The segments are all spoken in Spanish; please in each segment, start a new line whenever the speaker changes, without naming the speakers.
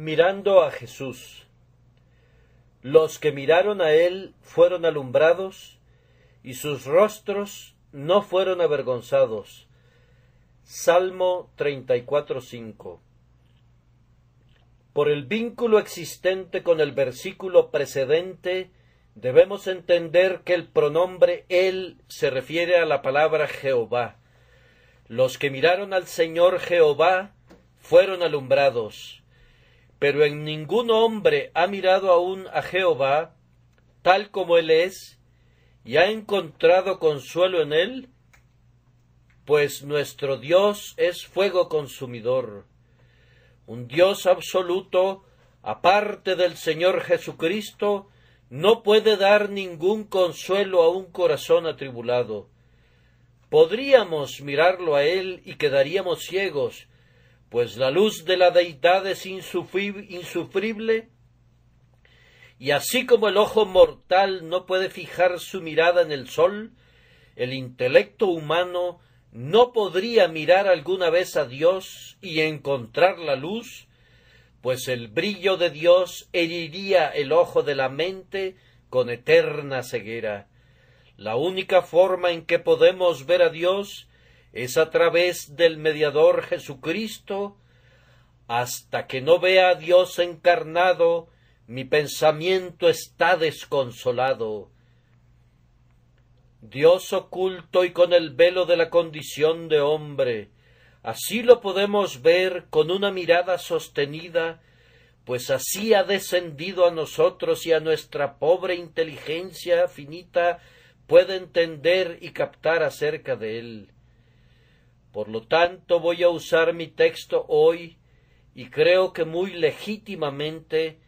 Mirando a Jesús. Los que miraron a él fueron alumbrados, y sus rostros no fueron avergonzados. Salmo 34.5 Por el vínculo existente con el versículo precedente, debemos entender que el pronombre él se refiere a la palabra Jehová. Los que miraron al Señor Jehová fueron alumbrados pero en ningún hombre ha mirado aún a Jehová tal como él es, y ha encontrado consuelo en él, pues nuestro Dios es fuego consumidor, un Dios absoluto, aparte del Señor Jesucristo, no puede dar ningún consuelo a un corazón atribulado. Podríamos mirarlo a él y quedaríamos ciegos, pues la luz de la deidad es insufrible, y así como el ojo mortal no puede fijar su mirada en el sol, el intelecto humano no podría mirar alguna vez a Dios y encontrar la luz, pues el brillo de Dios heriría el ojo de la mente con eterna ceguera. La única forma en que podemos ver a Dios es a través del mediador Jesucristo, hasta que no vea a Dios encarnado, mi pensamiento está desconsolado. Dios oculto y con el velo de la condición de hombre, así lo podemos ver con una mirada sostenida, pues así ha descendido a nosotros y a nuestra pobre inteligencia finita puede entender y captar acerca de él. Por lo tanto, voy a usar mi texto hoy, y creo que muy legítimamente,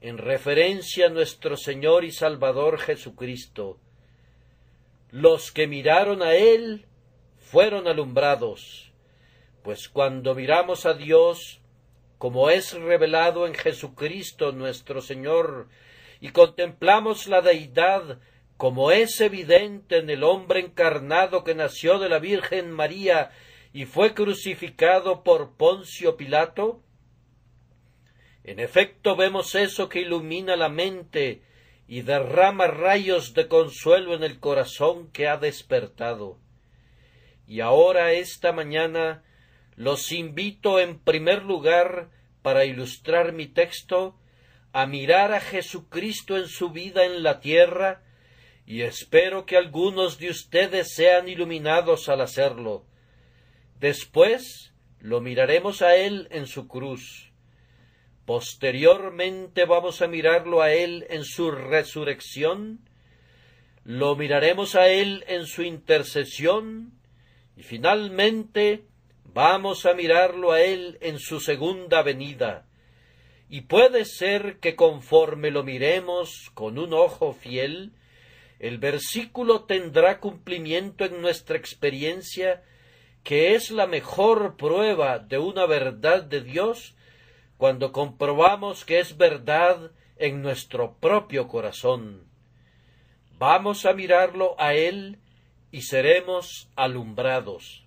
en referencia a nuestro Señor y Salvador Jesucristo. Los que miraron a Él fueron alumbrados, pues cuando miramos a Dios, como es revelado en Jesucristo nuestro Señor, y contemplamos la deidad como es evidente en el hombre encarnado que nació de la Virgen María y fue crucificado por Poncio Pilato? En efecto vemos eso que ilumina la mente y derrama rayos de consuelo en el corazón que ha despertado. Y ahora esta mañana los invito en primer lugar, para ilustrar mi texto, a mirar a Jesucristo en su vida en la tierra, y espero que algunos de ustedes sean iluminados al hacerlo, Después lo miraremos a Él en su cruz. Posteriormente vamos a mirarlo a Él en su resurrección. Lo miraremos a Él en su intercesión. Y finalmente vamos a mirarlo a Él en su segunda venida. Y puede ser que conforme lo miremos con un ojo fiel, el versículo tendrá cumplimiento en nuestra experiencia que es la mejor prueba de una verdad de Dios cuando comprobamos que es verdad en nuestro propio corazón. Vamos a mirarlo a Él y seremos alumbrados.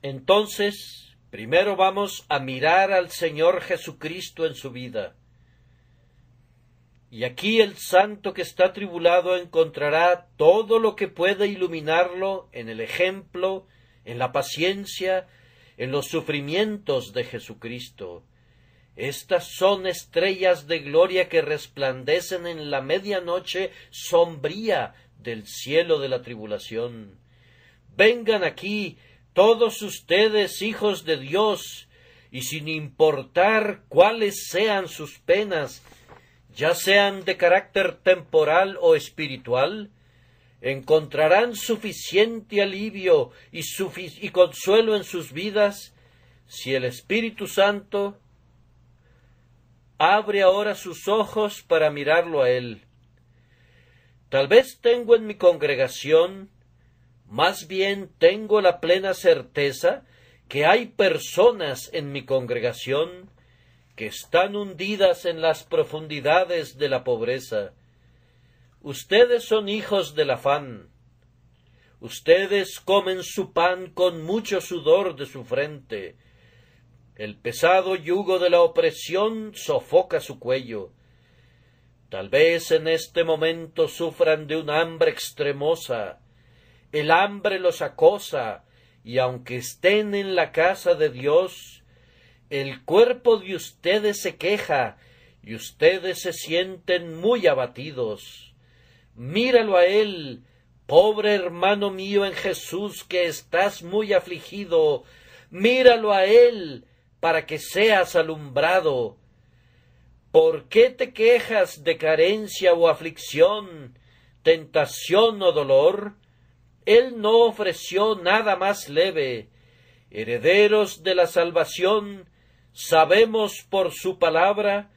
Entonces, primero vamos a mirar al Señor Jesucristo en su vida. Y aquí el santo que está tribulado encontrará todo lo que puede iluminarlo en el ejemplo, en la paciencia, en los sufrimientos de Jesucristo. Estas son estrellas de gloria que resplandecen en la medianoche sombría del cielo de la tribulación. Vengan aquí todos ustedes hijos de Dios, y sin importar cuáles sean sus penas, ya sean de carácter temporal o espiritual, encontrarán suficiente alivio y, consuelo en sus vidas si el Espíritu Santo abre ahora sus ojos para mirarlo a Él. Tal vez tengo en mi congregación, más bien tengo la plena certeza que hay personas en mi congregación están hundidas en las profundidades de la pobreza. Ustedes son hijos del afán. Ustedes comen su pan con mucho sudor de su frente, El pesado yugo de la opresión sofoca su cuello. Tal vez en este momento sufran de un hambre extremosa. El hambre los acosa, y aunque estén en la casa de Dios, el cuerpo de ustedes se queja y ustedes se sienten muy abatidos. Míralo a él, pobre hermano mío en Jesús, que estás muy afligido. Míralo a él, para que seas alumbrado. ¿Por qué te quejas de carencia o aflicción, tentación o dolor? Él no ofreció nada más leve. Herederos de la salvación, sabemos por su palabra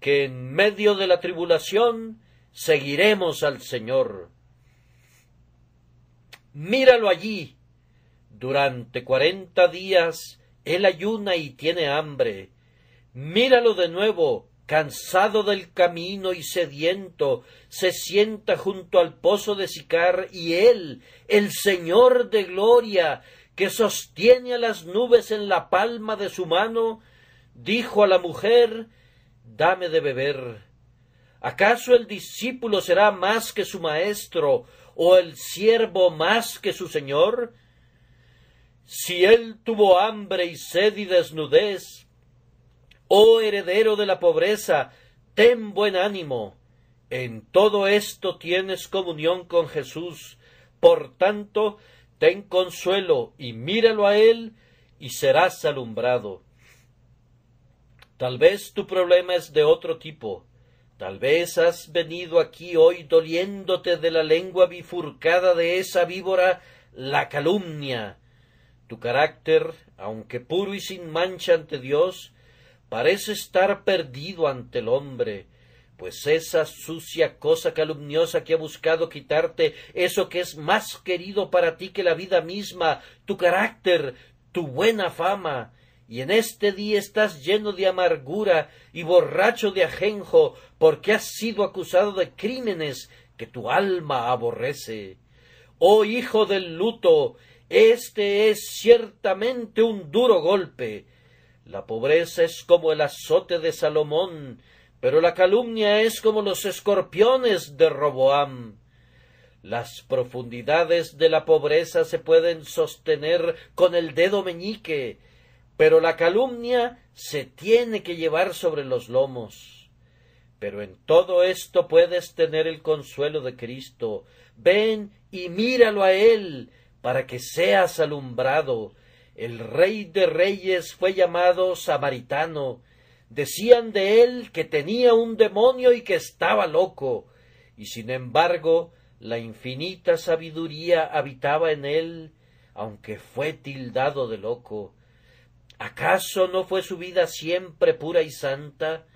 que en medio de la tribulación seguiremos al Señor. Míralo allí. Durante cuarenta días él ayuna y tiene hambre. Míralo de nuevo, cansado del camino y sediento, se sienta junto al pozo de Sicar y él, el Señor de gloria, que sostiene a las nubes en la palma de su mano, dijo a la mujer Dame de beber. ¿Acaso el discípulo será más que su maestro, o el siervo más que su señor? Si él tuvo hambre y sed y desnudez, oh heredero de la pobreza, ten buen ánimo. En todo esto tienes comunión con Jesús. Por tanto, ten consuelo y míralo a él y serás alumbrado. Tal vez tu problema es de otro tipo. Tal vez has venido aquí hoy doliéndote de la lengua bifurcada de esa víbora, la calumnia. Tu carácter, aunque puro y sin mancha ante Dios, parece estar perdido ante el hombre, pues esa sucia cosa calumniosa que ha buscado quitarte eso que es más querido para ti que la vida misma, tu carácter, tu buena fama, y en este día estás lleno de amargura y borracho de ajenjo, porque has sido acusado de crímenes que tu alma aborrece. Oh hijo del luto, este es ciertamente un duro golpe. La pobreza es como el azote de Salomón, pero la calumnia es como los escorpiones de Roboam. Las profundidades de la pobreza se pueden sostener con el dedo meñique, pero la calumnia se tiene que llevar sobre los lomos. Pero en todo esto puedes tener el consuelo de Cristo. Ven y míralo a Él, para que seas alumbrado. El Rey de Reyes fue llamado Samaritano. Decían de él que tenía un demonio y que estaba loco. Y sin embargo, la infinita sabiduría habitaba en él, aunque fue tildado de loco. ¿Acaso no fue su vida siempre pura y santa?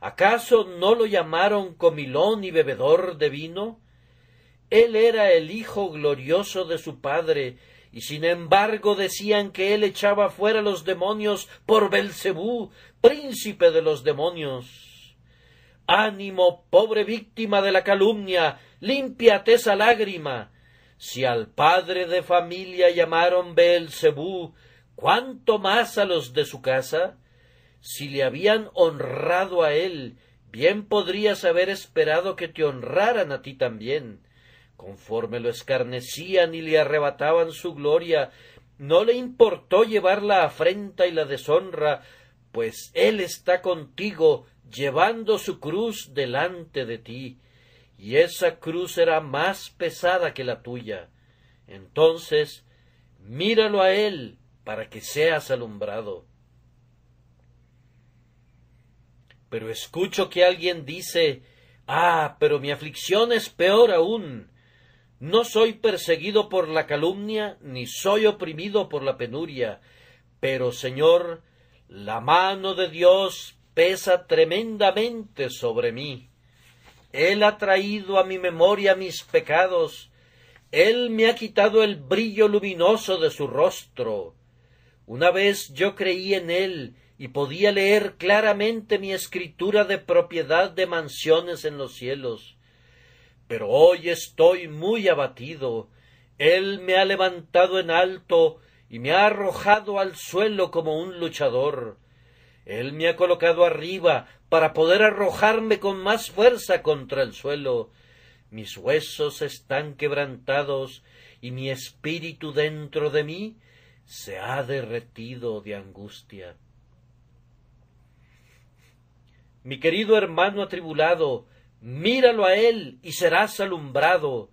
¿Acaso no lo llamaron comilón y bebedor de vino? Él era el hijo glorioso de su padre, y sin embargo decían que él echaba fuera los demonios por Belcebú, príncipe de los demonios. Ánimo, pobre víctima de la calumnia, límpiate esa lágrima. Si al padre de familia llamaron Belcebú, ¿Cuánto más a los de su casa? Si le habían honrado a él, bien podrías haber esperado que te honraran a ti también. Conforme lo escarnecían y le arrebataban su gloria, no le importó llevar la afrenta y la deshonra, pues él está contigo, llevando su cruz delante de ti, y esa cruz será más pesada que la tuya. Entonces, míralo a él, para que seas alumbrado. Pero escucho que alguien dice Ah, pero mi aflicción es peor aún. No soy perseguido por la calumnia, ni soy oprimido por la penuria. Pero, Señor, la mano de Dios pesa tremendamente sobre mí. Él ha traído a mi memoria mis pecados. Él me ha quitado el brillo luminoso de su rostro. Una vez yo creí en él y podía leer claramente mi escritura de propiedad de mansiones en los cielos. Pero hoy estoy muy abatido. Él me ha levantado en alto y me ha arrojado al suelo como un luchador. Él me ha colocado arriba para poder arrojarme con más fuerza contra el suelo. Mis huesos están quebrantados y mi espíritu dentro de mí se ha derretido de angustia. Mi querido hermano atribulado, míralo a él y serás alumbrado.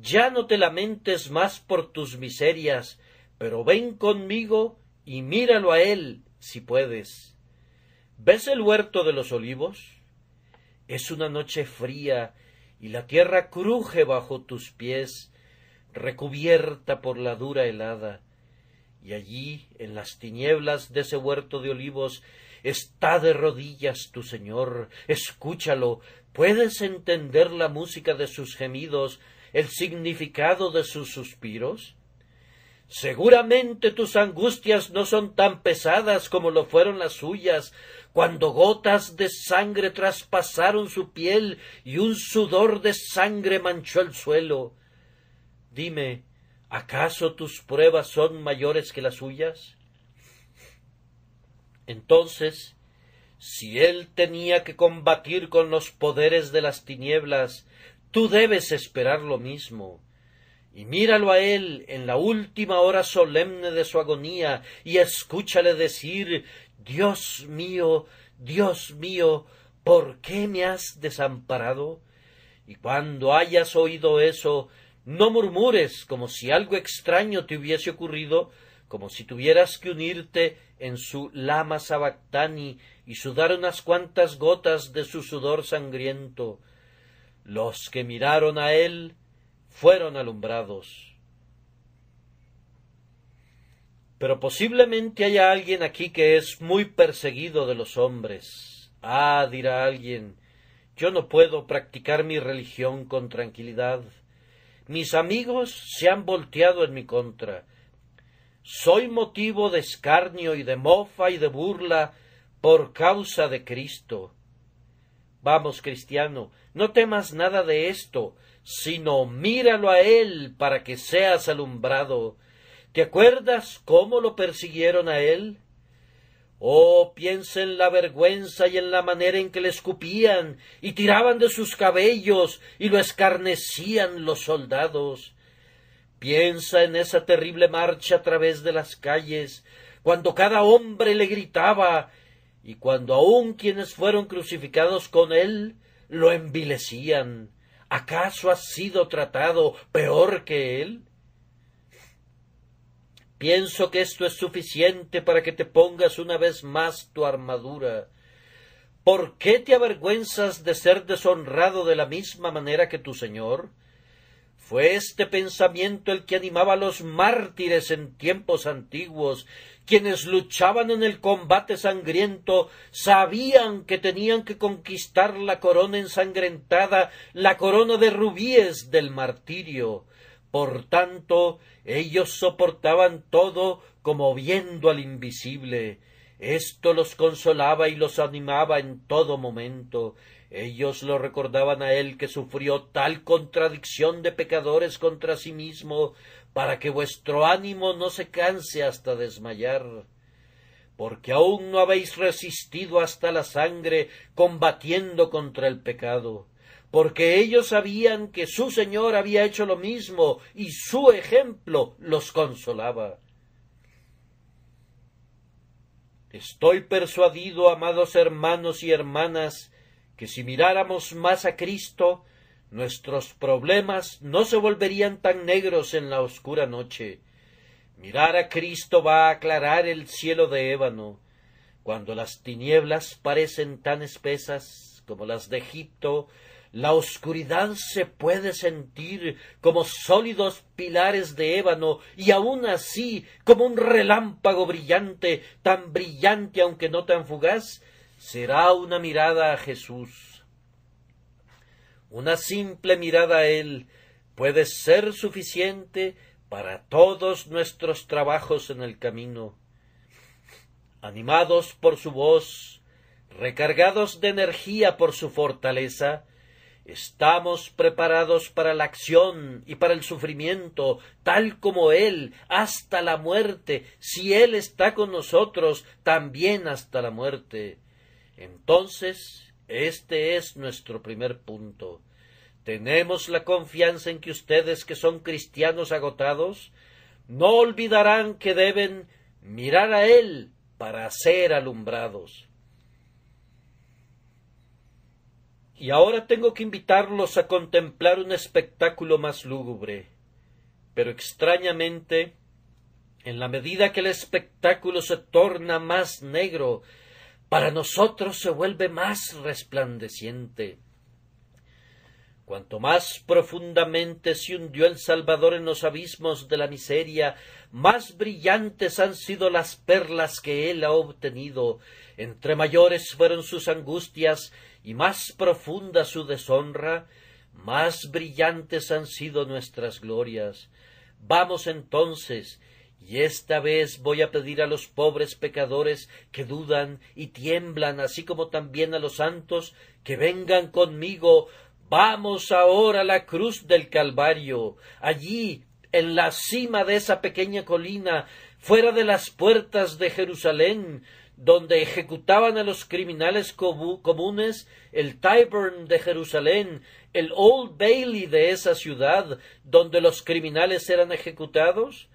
Ya no te lamentes más por tus miserias, pero ven conmigo y míralo a él si puedes. ¿Ves el huerto de los olivos? Es una noche fría y la tierra cruje bajo tus pies, recubierta por la dura helada. Y allí, en las tinieblas de ese huerto de olivos, está de rodillas tu Señor. Escúchalo. ¿Puedes entender la música de sus gemidos, el significado de sus suspiros? Seguramente tus angustias no son tan pesadas como lo fueron las suyas, cuando gotas de sangre traspasaron su piel y un sudor de sangre manchó el suelo. Dime, ¿acaso tus pruebas son mayores que las suyas? Entonces, si él tenía que combatir con los poderes de las tinieblas, tú debes esperar lo mismo y míralo a él en la última hora solemne de su agonía y escúchale decir Dios mío, Dios mío, ¿por qué me has desamparado? Y cuando hayas oído eso, no murmures como si algo extraño te hubiese ocurrido, como si tuvieras que unirte en su lama sabactani y sudar unas cuantas gotas de su sudor sangriento. Los que miraron a él fueron alumbrados. Pero posiblemente haya alguien aquí que es muy perseguido de los hombres. Ah, dirá alguien, yo no puedo practicar mi religión con tranquilidad. Mis amigos se han volteado en mi contra. Soy motivo de escarnio y de mofa y de burla por causa de Cristo. Vamos, cristiano, no temas nada de esto, sino míralo a él para que seas alumbrado. ¿Te acuerdas cómo lo persiguieron a él? Oh, piensa en la vergüenza y en la manera en que le escupían y tiraban de sus cabellos y lo escarnecían los soldados. Piensa en esa terrible marcha a través de las calles, cuando cada hombre le gritaba y cuando aun quienes fueron crucificados con él lo envilecían. ¿Acaso has sido tratado peor que él? Pienso que esto es suficiente para que te pongas una vez más tu armadura. ¿Por qué te avergüenzas de ser deshonrado de la misma manera que tu Señor? Fue este pensamiento el que animaba a los mártires en tiempos antiguos, quienes luchaban en el combate sangriento, sabían que tenían que conquistar la corona ensangrentada, la corona de rubíes del martirio. Por tanto, ellos soportaban todo como viendo al invisible. Esto los consolaba y los animaba en todo momento. Ellos lo recordaban a él que sufrió tal contradicción de pecadores contra sí mismo, para que vuestro ánimo no se canse hasta desmayar, porque aún no habéis resistido hasta la sangre combatiendo contra el pecado, porque ellos sabían que su Señor había hecho lo mismo y su ejemplo los consolaba. Estoy persuadido, amados hermanos y hermanas, que si miráramos más a Cristo, nuestros problemas no se volverían tan negros en la oscura noche. Mirar a Cristo va a aclarar el cielo de ébano. Cuando las tinieblas parecen tan espesas como las de Egipto, la oscuridad se puede sentir como sólidos pilares de ébano y aun así como un relámpago brillante, tan brillante aunque no tan fugaz, será una mirada a Jesús. Una simple mirada a Él puede ser suficiente para todos nuestros trabajos en el camino. Animados por su voz, recargados de energía por su fortaleza, Estamos preparados para la acción y para el sufrimiento, tal como Él, hasta la muerte. Si Él está con nosotros, también hasta la muerte. Entonces, este es nuestro primer punto. Tenemos la confianza en que ustedes, que son cristianos agotados, no olvidarán que deben mirar a Él para ser alumbrados. Y ahora tengo que invitarlos a contemplar un espectáculo más lúgubre. Pero extrañamente, en la medida que el espectáculo se torna más negro, para nosotros se vuelve más resplandeciente. Cuanto más profundamente se hundió el Salvador en los abismos de la miseria, más brillantes han sido las perlas que él ha obtenido, entre mayores fueron sus angustias y más profunda su deshonra, más brillantes han sido nuestras glorias. Vamos entonces, y esta vez voy a pedir a los pobres pecadores que dudan y tiemblan, así como también a los santos, que vengan conmigo. Vamos ahora a la cruz del Calvario. Allí, en la cima de esa pequeña colina, fuera de las puertas de Jerusalén, donde ejecutaban a los criminales comunes, el Tyburn de Jerusalén, el Old Bailey de esa ciudad, donde los criminales eran ejecutados,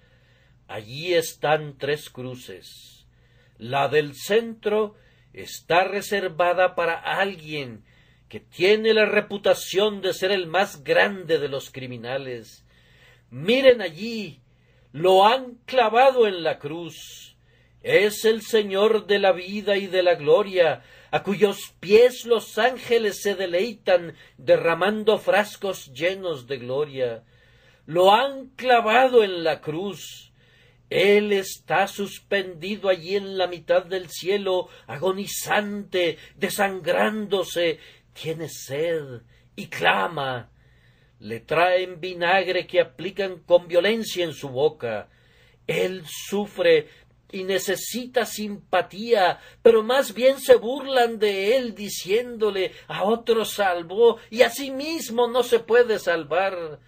allí están tres cruces. La del centro está reservada para alguien que tiene la reputación de ser el más grande de los criminales. Miren allí, lo han clavado en la cruz es el Señor de la vida y de la gloria, a cuyos pies los ángeles se deleitan derramando frascos llenos de gloria. Lo han clavado en la cruz. Él está suspendido allí en la mitad del cielo, agonizante, desangrándose, tiene sed y clama. Le traen vinagre que aplican con violencia en su boca. Él sufre y necesita simpatía, pero más bien se burlan de él diciéndole a otro salvó y a sí mismo no se puede salvar.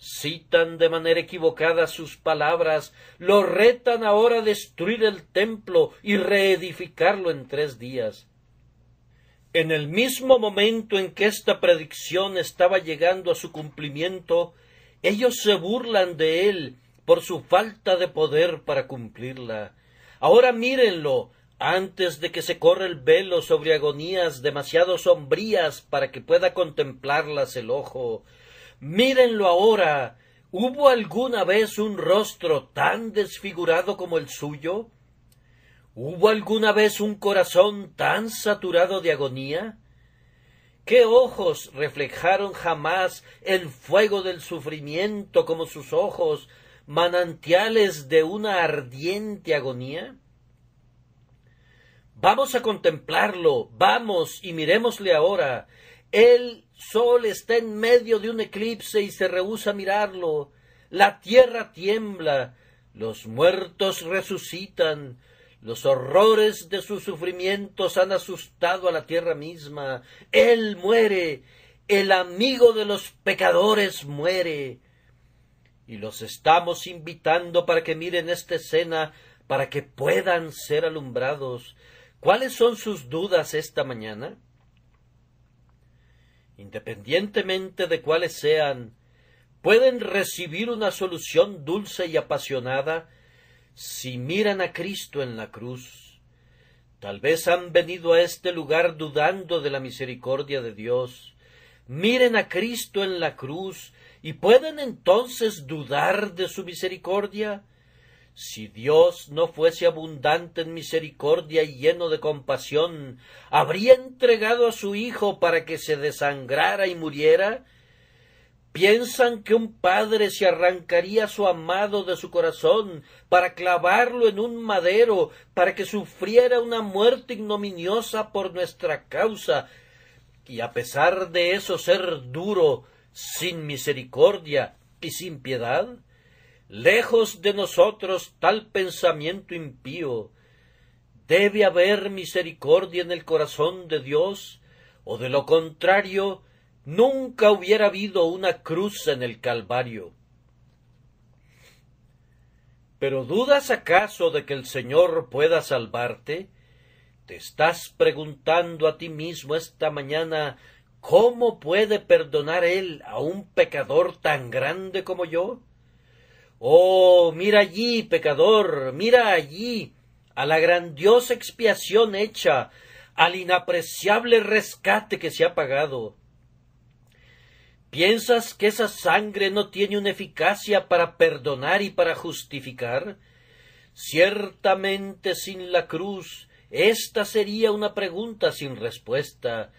Citan de manera equivocada sus palabras, lo retan ahora a destruir el templo y reedificarlo en tres días. En el mismo momento en que esta predicción estaba llegando a su cumplimiento, ellos se burlan de él por su falta de poder para cumplirla. Ahora mírenlo, antes de que se corra el velo sobre agonías demasiado sombrías para que pueda contemplarlas el ojo. Mírenlo ahora. ¿Hubo alguna vez un rostro tan desfigurado como el suyo? ¿Hubo alguna vez un corazón tan saturado de agonía? ¿Qué ojos reflejaron jamás el fuego del sufrimiento como sus ojos manantiales de una ardiente agonía? Vamos a contemplarlo, vamos y miremosle ahora. El sol está en medio de un eclipse y se rehúsa a mirarlo. La tierra tiembla, los muertos resucitan, los horrores de sus sufrimientos han asustado a la tierra misma. Él muere, el amigo de los pecadores muere y los estamos invitando para que miren esta escena para que puedan ser alumbrados. ¿Cuáles son sus dudas esta mañana? Independientemente de cuáles sean, pueden recibir una solución dulce y apasionada si miran a Cristo en la cruz. Tal vez han venido a este lugar dudando de la misericordia de Dios. Miren a Cristo en la cruz ¿Y pueden entonces dudar de su misericordia? Si Dios no fuese abundante en misericordia y lleno de compasión, ¿habría entregado a su Hijo para que se desangrara y muriera? ¿Piensan que un padre se arrancaría a su amado de su corazón para clavarlo en un madero, para que sufriera una muerte ignominiosa por nuestra causa, y a pesar de eso ser duro, sin misericordia y sin piedad? Lejos de nosotros tal pensamiento impío. ¿Debe haber misericordia en el corazón de Dios? ¿O de lo contrario, nunca hubiera habido una cruz en el Calvario. ¿Pero dudas acaso de que el Señor pueda salvarte? ¿Te estás preguntando a ti mismo esta mañana cómo puede perdonar Él a un pecador tan grande como yo? Oh, mira allí, pecador, mira allí, a la grandiosa expiación hecha, al inapreciable rescate que se ha pagado. ¿Piensas que esa sangre no tiene una eficacia para perdonar y para justificar? Ciertamente sin la cruz, esta sería una pregunta sin respuesta.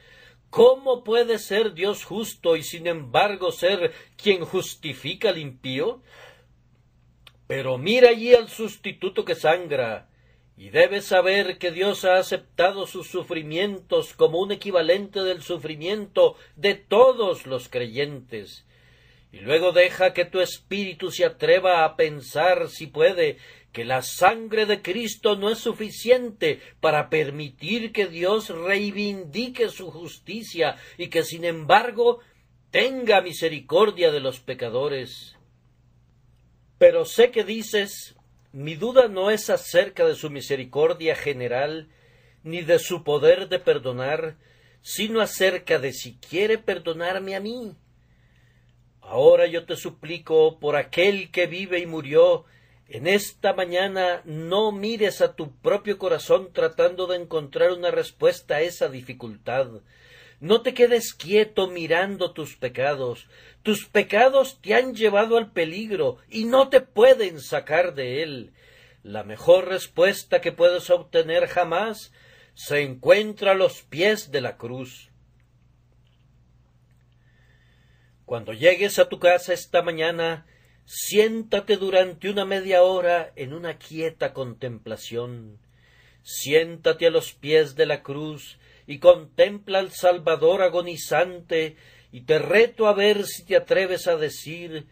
¿Cómo puede ser Dios justo y sin embargo ser quien justifica al impío? Pero mira allí al sustituto que sangra, y debes saber que Dios ha aceptado sus sufrimientos como un equivalente del sufrimiento de todos los creyentes. Y luego deja que tu espíritu se atreva a pensar, si puede, que la sangre de Cristo no es suficiente para permitir que Dios reivindique su justicia y que sin embargo tenga misericordia de los pecadores. Pero sé que dices mi duda no es acerca de su misericordia general, ni de su poder de perdonar, sino acerca de si quiere perdonarme a mí. Ahora yo te suplico por aquel que vive y murió, en esta mañana no mires a tu propio corazón tratando de encontrar una respuesta a esa dificultad. No te quedes quieto mirando tus pecados. Tus pecados te han llevado al peligro y no te pueden sacar de él. La mejor respuesta que puedes obtener jamás se encuentra a los pies de la cruz. Cuando llegues a tu casa esta mañana, siéntate durante una media hora en una quieta contemplación. Siéntate a los pies de la cruz y contempla al Salvador agonizante, y te reto a ver si te atreves a decir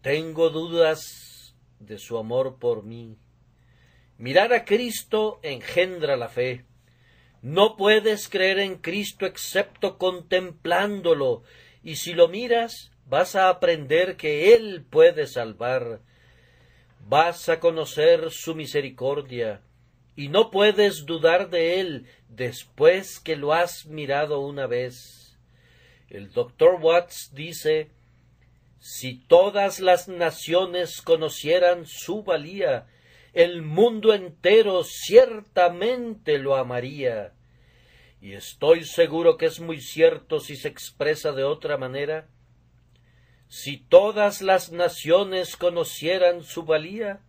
tengo dudas de su amor por mí. Mirar a Cristo engendra la fe. No puedes creer en Cristo excepto contemplándolo, y si lo miras, vas a aprender que Él puede salvar. Vas a conocer su misericordia, y no puedes dudar de él después que lo has mirado una vez. El doctor Watts dice si todas las naciones conocieran su valía, el mundo entero ciertamente lo amaría. Y estoy seguro que es muy cierto si se expresa de otra manera. Si todas las naciones conocieran su valía,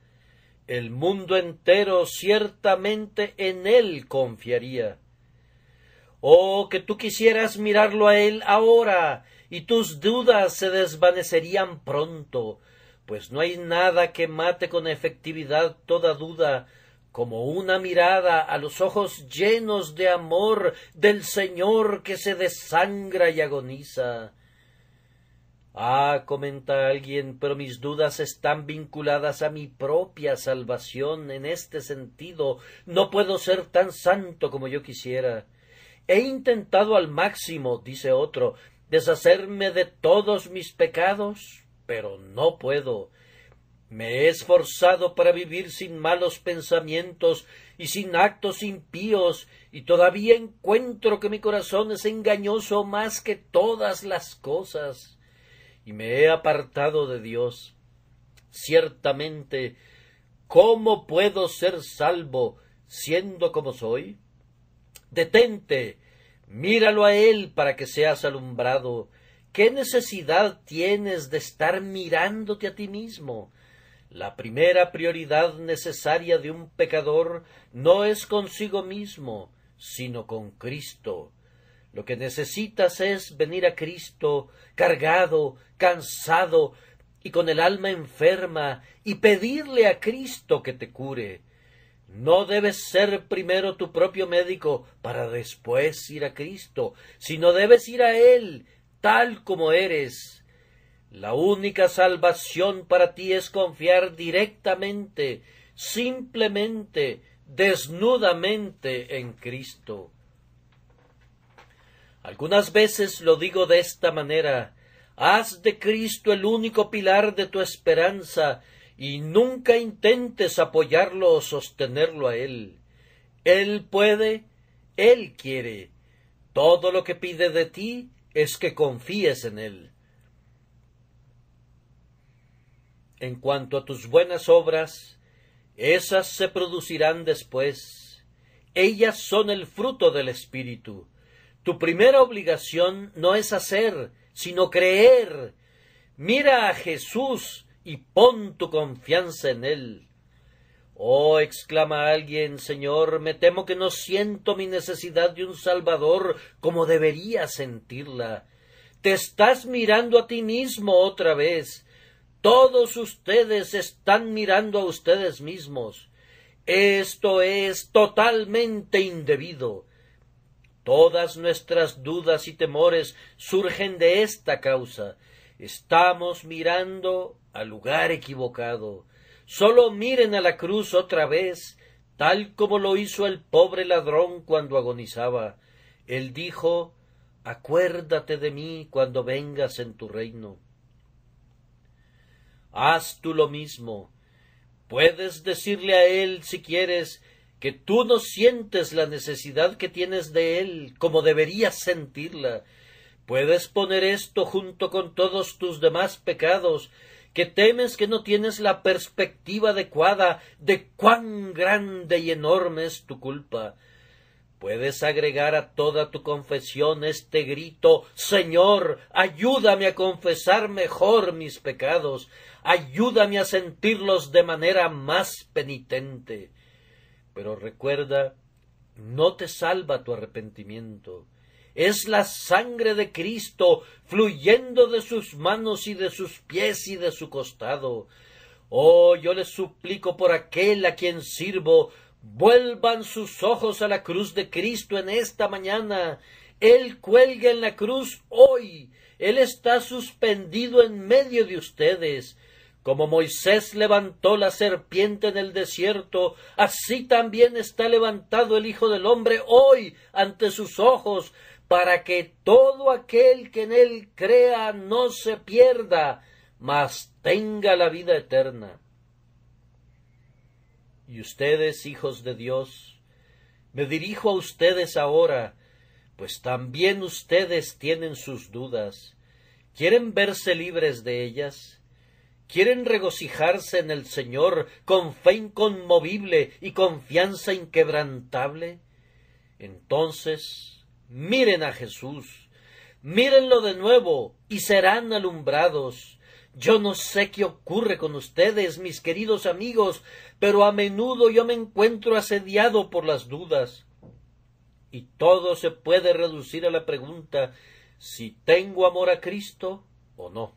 el mundo entero ciertamente en él confiaría. Oh, que tú quisieras mirarlo a él ahora, y tus dudas se desvanecerían pronto, pues no hay nada que mate con efectividad toda duda como una mirada a los ojos llenos de amor del Señor que se desangra y agoniza. Ah, comenta alguien, pero mis dudas están vinculadas a mi propia salvación. En este sentido, no puedo ser tan santo como yo quisiera. He intentado al máximo, dice otro, deshacerme de todos mis pecados, pero no puedo. Me he esforzado para vivir sin malos pensamientos y sin actos impíos, y todavía encuentro que mi corazón es engañoso más que todas las cosas y me he apartado de Dios. Ciertamente, ¿cómo puedo ser salvo siendo como soy? Detente, míralo a Él para que seas alumbrado. ¿Qué necesidad tienes de estar mirándote a ti mismo? La primera prioridad necesaria de un pecador no es consigo mismo, sino con Cristo. Lo que necesitas es venir a Cristo cargado, cansado y con el alma enferma y pedirle a Cristo que te cure. No debes ser primero tu propio médico para después ir a Cristo, sino debes ir a Él tal como eres. La única salvación para ti es confiar directamente, simplemente, desnudamente en Cristo. Algunas veces lo digo de esta manera haz de Cristo el único pilar de tu esperanza y nunca intentes apoyarlo o sostenerlo a Él. Él puede, Él quiere. Todo lo que pide de ti es que confíes en Él. En cuanto a tus buenas obras, esas se producirán después. Ellas son el fruto del Espíritu. Tu primera obligación no es hacer, sino creer. Mira a Jesús y pon tu confianza en Él. Oh, exclama alguien, Señor, me temo que no siento mi necesidad de un Salvador como debería sentirla. Te estás mirando a ti mismo otra vez. Todos ustedes están mirando a ustedes mismos. Esto es totalmente indebido. Todas nuestras dudas y temores surgen de esta causa. Estamos mirando al lugar equivocado. Solo miren a la cruz otra vez, tal como lo hizo el pobre ladrón cuando agonizaba. Él dijo Acuérdate de mí cuando vengas en tu reino. Haz tú lo mismo. Puedes decirle a él, si quieres, que tú no sientes la necesidad que tienes de él como deberías sentirla. Puedes poner esto junto con todos tus demás pecados, que temes que no tienes la perspectiva adecuada de cuán grande y enorme es tu culpa. Puedes agregar a toda tu confesión este grito Señor, ayúdame a confesar mejor mis pecados, ayúdame a sentirlos de manera más penitente. Pero recuerda, no te salva tu arrepentimiento. Es la sangre de Cristo fluyendo de sus manos y de sus pies y de su costado. Oh, yo les suplico por aquel a quien sirvo, vuelvan sus ojos a la cruz de Cristo en esta mañana. Él cuelga en la cruz hoy. Él está suspendido en medio de ustedes. Como Moisés levantó la serpiente en el desierto, así también está levantado el Hijo del Hombre hoy ante sus ojos, para que todo aquel que en él crea no se pierda, mas tenga la vida eterna. Y ustedes, hijos de Dios, me dirijo a ustedes ahora, pues también ustedes tienen sus dudas. ¿Quieren verse libres de ellas? Quieren regocijarse en el Señor con fe inconmovible y confianza inquebrantable, entonces miren a Jesús, mírenlo de nuevo y serán alumbrados. Yo no sé qué ocurre con ustedes, mis queridos amigos, pero a menudo yo me encuentro asediado por las dudas. Y todo se puede reducir a la pregunta si tengo amor a Cristo o no.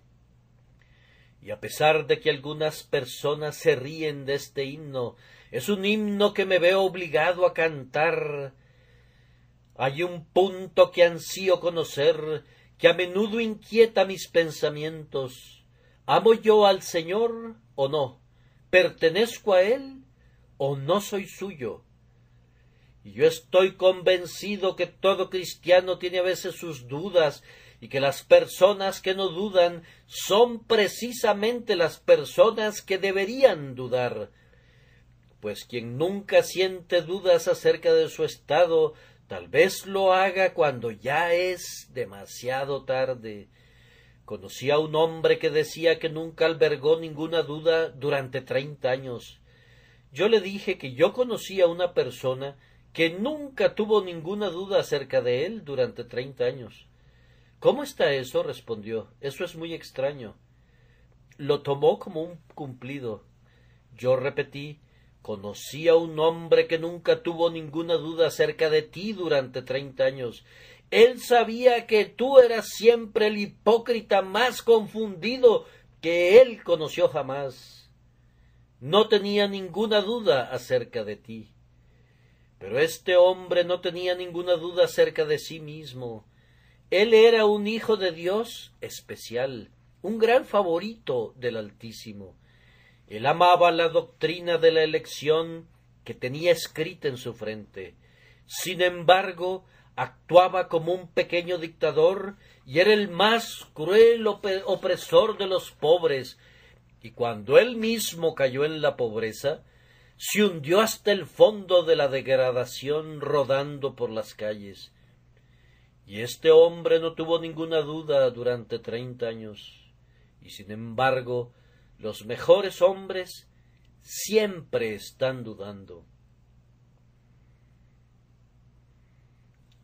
Y a pesar de que algunas personas se ríen de este himno, es un himno que me veo obligado a cantar. Hay un punto que ansío conocer, que a menudo inquieta mis pensamientos. ¿Amo yo al Señor o no? ¿Pertenezco a Él o no soy suyo? Y yo estoy convencido que todo cristiano tiene a veces sus dudas y que las personas que no dudan son precisamente las personas que deberían dudar, pues quien nunca siente dudas acerca de su estado, tal vez lo haga cuando ya es demasiado tarde. Conocí a un hombre que decía que nunca albergó ninguna duda durante treinta años. Yo le dije que yo conocía a una persona que nunca tuvo ninguna duda acerca de él durante treinta años. ¿Cómo está eso? respondió. Eso es muy extraño. Lo tomó como un cumplido. Yo repetí Conocí a un hombre que nunca tuvo ninguna duda acerca de ti durante treinta años. Él sabía que tú eras siempre el hipócrita más confundido que él conoció jamás. No tenía ninguna duda acerca de ti. Pero este hombre no tenía ninguna duda acerca de sí mismo. Él era un hijo de Dios especial, un gran favorito del Altísimo. Él amaba la doctrina de la elección que tenía escrita en su frente. Sin embargo, actuaba como un pequeño dictador y era el más cruel opresor de los pobres, y cuando él mismo cayó en la pobreza, se hundió hasta el fondo de la degradación rodando por las calles. Y este hombre no tuvo ninguna duda durante treinta años, y sin embargo los mejores hombres siempre están dudando.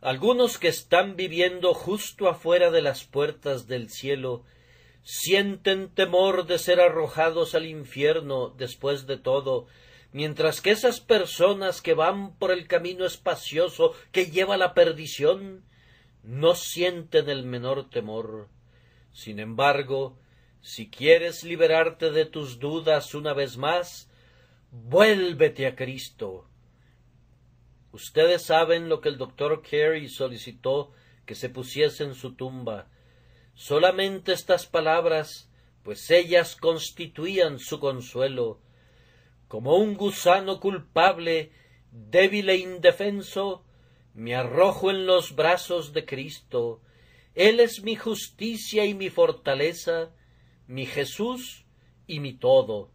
Algunos que están viviendo justo afuera de las puertas del cielo sienten temor de ser arrojados al infierno después de todo, mientras que esas personas que van por el camino espacioso que lleva a la perdición no sienten el menor temor. Sin embargo, si quieres liberarte de tus dudas una vez más, vuélvete a Cristo Ustedes saben lo que el doctor Carey solicitó que se pusiese en su tumba. Solamente estas palabras, pues ellas constituían su consuelo. Como un gusano culpable, débil e indefenso, me arrojo en los brazos de Cristo. Él es mi justicia y mi fortaleza, mi Jesús y mi todo.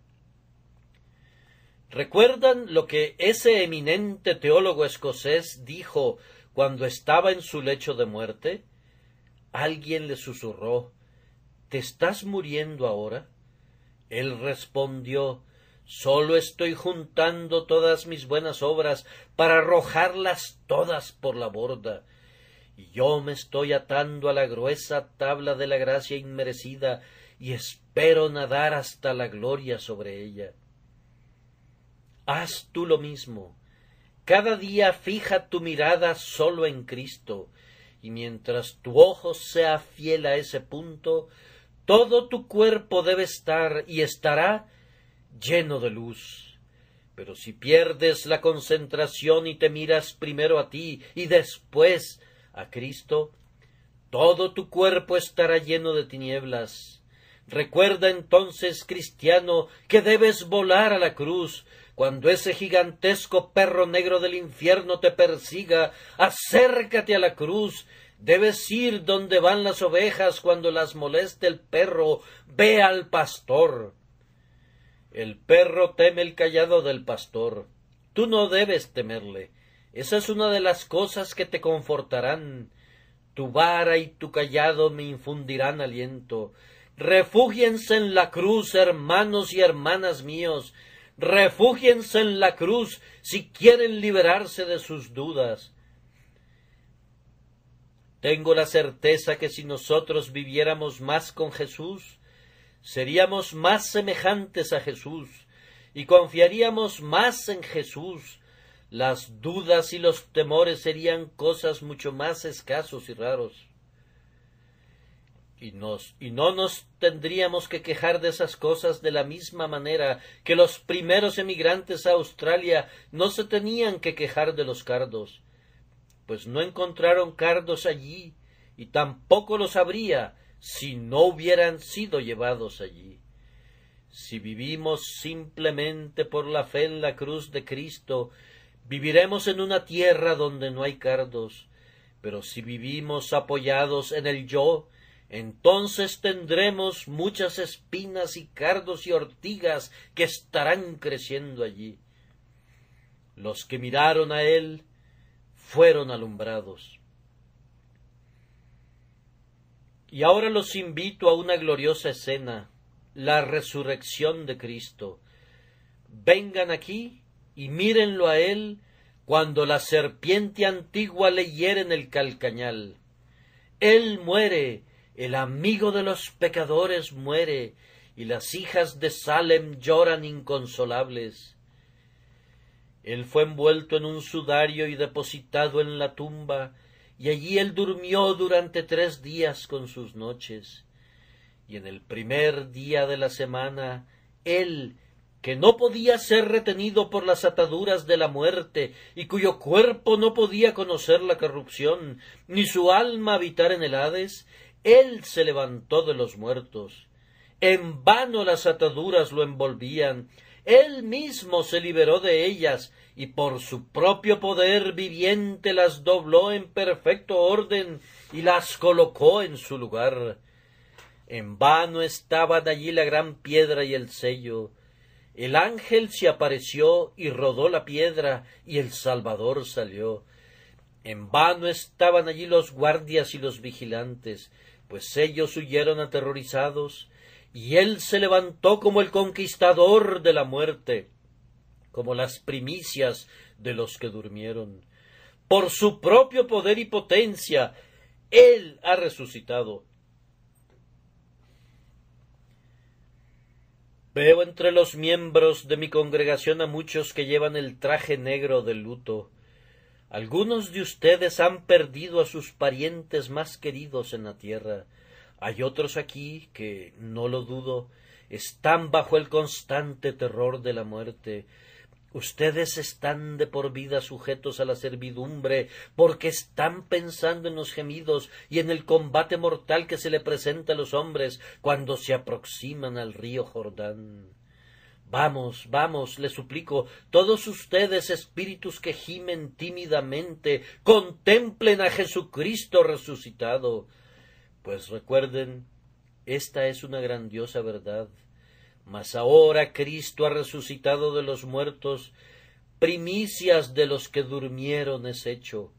¿Recuerdan lo que ese eminente teólogo escocés dijo cuando estaba en su lecho de muerte? Alguien le susurró ¿Te estás muriendo ahora? Él respondió Solo estoy juntando todas mis buenas obras para arrojarlas todas por la borda. Y yo me estoy atando a la gruesa tabla de la gracia inmerecida y espero nadar hasta la gloria sobre ella. Haz tú lo mismo. Cada día fija tu mirada solo en Cristo, y mientras tu ojo sea fiel a ese punto, todo tu cuerpo debe estar y estará lleno de luz. Pero si pierdes la concentración y te miras primero a ti y después a Cristo, todo tu cuerpo estará lleno de tinieblas. Recuerda entonces, cristiano, que debes volar a la cruz, cuando ese gigantesco perro negro del infierno te persiga, acércate a la cruz. Debes ir donde van las ovejas cuando las moleste el perro. Ve al pastor. El perro teme el callado del pastor. Tú no debes temerle. Esa es una de las cosas que te confortarán. Tu vara y tu callado me infundirán aliento. Refúgiense en la cruz, hermanos y hermanas míos, Refúgiense en la cruz si quieren liberarse de sus dudas. Tengo la certeza que si nosotros viviéramos más con Jesús, seríamos más semejantes a Jesús y confiaríamos más en Jesús. Las dudas y los temores serían cosas mucho más escasos y raros y, y no nos tendríamos que quejar de esas cosas de la misma manera que los primeros emigrantes a Australia no se tenían que quejar de los cardos, pues no encontraron cardos allí y tampoco los habría si no hubieran sido llevados allí. Si vivimos simplemente por la fe en la cruz de Cristo, viviremos en una tierra donde no hay cardos, pero si vivimos apoyados en el yo, entonces tendremos muchas espinas y cardos y ortigas que estarán creciendo allí. Los que miraron a él fueron alumbrados. Y ahora los invito a una gloriosa escena, la resurrección de Cristo. Vengan aquí y mírenlo a él cuando la serpiente antigua le hiere en el calcañal. Él muere el amigo de los pecadores muere, y las hijas de Salem lloran inconsolables. Él fue envuelto en un sudario y depositado en la tumba, y allí él durmió durante tres días con sus noches. Y en el primer día de la semana, él, que no podía ser retenido por las ataduras de la muerte, y cuyo cuerpo no podía conocer la corrupción, ni su alma habitar en el Hades, él se levantó de los muertos. En vano las ataduras lo envolvían. Él mismo se liberó de ellas y por su propio poder viviente las dobló en perfecto orden y las colocó en su lugar. En vano estaban allí la gran piedra y el sello. El ángel se apareció y rodó la piedra y el Salvador salió. En vano estaban allí los guardias y los vigilantes, pues ellos huyeron aterrorizados, y él se levantó como el conquistador de la muerte como las primicias de los que durmieron. Por su propio poder y potencia, Él ha resucitado. Veo entre los miembros de mi congregación a muchos que llevan el traje negro del luto. Algunos de ustedes han perdido a sus parientes más queridos en la tierra. Hay otros aquí que, no lo dudo, están bajo el constante terror de la muerte, Ustedes están de por vida sujetos a la servidumbre porque están pensando en los gemidos y en el combate mortal que se le presenta a los hombres cuando se aproximan al río Jordán. Vamos, vamos, les suplico, todos ustedes espíritus que gimen tímidamente, contemplen a Jesucristo resucitado. Pues recuerden, esta es una grandiosa verdad mas ahora Cristo ha resucitado de los muertos, primicias de los que durmieron es hecho.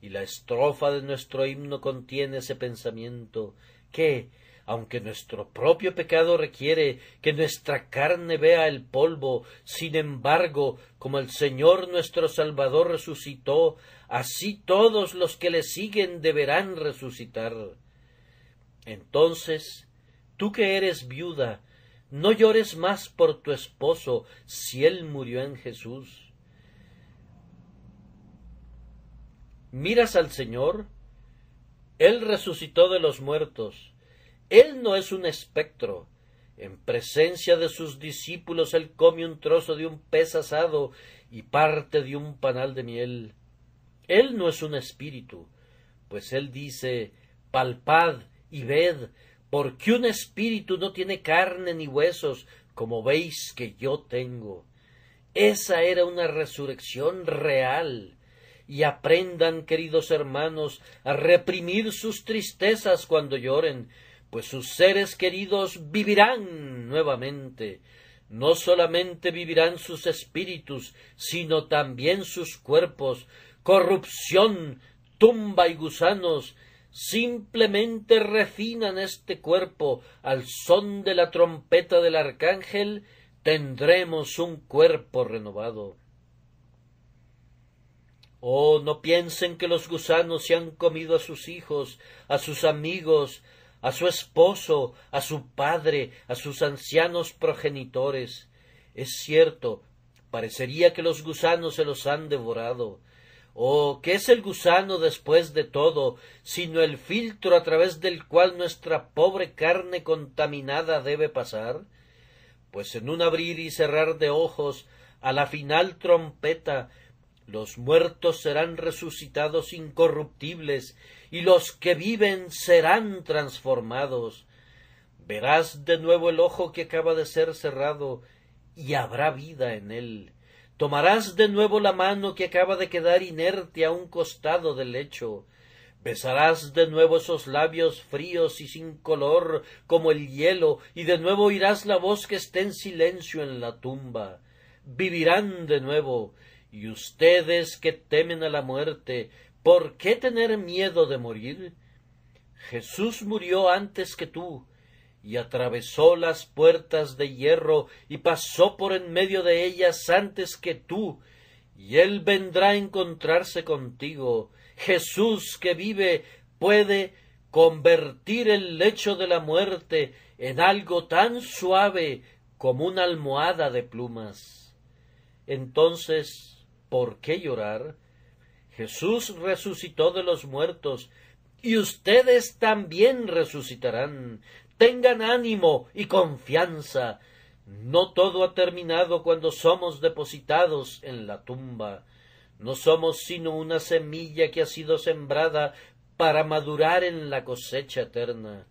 Y la estrofa de nuestro himno contiene ese pensamiento que, aunque nuestro propio pecado requiere que nuestra carne vea el polvo, sin embargo, como el Señor nuestro Salvador resucitó, así todos los que le siguen deberán resucitar. Entonces, tú que eres viuda, no llores más por tu esposo si él murió en Jesús. Miras al Señor, Él resucitó de los muertos. Él no es un espectro. En presencia de sus discípulos Él come un trozo de un pez asado y parte de un panal de miel. Él no es un espíritu, pues Él dice, palpad y ved, porque un espíritu no tiene carne ni huesos, como veis que yo tengo. Esa era una resurrección real. Y aprendan, queridos hermanos, a reprimir sus tristezas cuando lloren, pues sus seres queridos vivirán nuevamente. No solamente vivirán sus espíritus, sino también sus cuerpos. Corrupción, tumba y gusanos simplemente refinan este cuerpo al son de la trompeta del arcángel, tendremos un cuerpo renovado. Oh, no piensen que los gusanos se han comido a sus hijos, a sus amigos, a su esposo, a su padre, a sus ancianos progenitores. Es cierto, parecería que los gusanos se los han devorado, Oh, ¿qué es el gusano después de todo, sino el filtro a través del cual nuestra pobre carne contaminada debe pasar? Pues en un abrir y cerrar de ojos, a la final trompeta, los muertos serán resucitados incorruptibles, y los que viven serán transformados. Verás de nuevo el ojo que acaba de ser cerrado, y habrá vida en él Tomarás de nuevo la mano que acaba de quedar inerte a un costado del lecho. Besarás de nuevo esos labios fríos y sin color como el hielo, y de nuevo oirás la voz que está en silencio en la tumba. Vivirán de nuevo, y ustedes que temen a la muerte, ¿por qué tener miedo de morir? Jesús murió antes que tú, y atravesó las puertas de hierro y pasó por en medio de ellas antes que tú, y él vendrá a encontrarse contigo. Jesús que vive puede convertir el lecho de la muerte en algo tan suave como una almohada de plumas. Entonces, ¿por qué llorar? Jesús resucitó de los muertos, y ustedes también resucitarán. Tengan ánimo y confianza. No todo ha terminado cuando somos depositados en la tumba. No somos sino una semilla que ha sido sembrada para madurar en la cosecha eterna.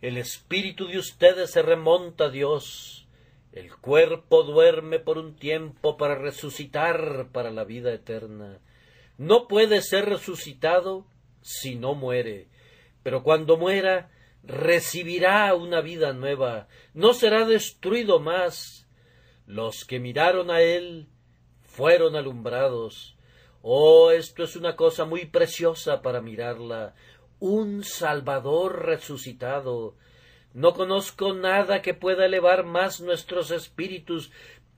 El espíritu de ustedes se remonta a Dios. El cuerpo duerme por un tiempo para resucitar para la vida eterna. No puede ser resucitado si no muere, pero cuando muera recibirá una vida nueva, no será destruido más. Los que miraron a él fueron alumbrados. Oh, esto es una cosa muy preciosa para mirarla. Un Salvador resucitado. No conozco nada que pueda elevar más nuestros espíritus